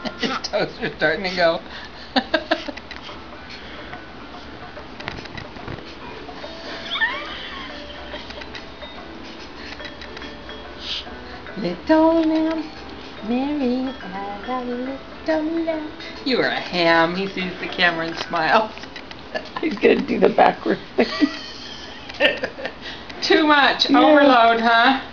toes are starting to go. little lamb, Mary had a little lamb. You are a ham. He sees the camera and smiles. He's gonna do the backwards thing. Too much. Yeah. Overload, huh?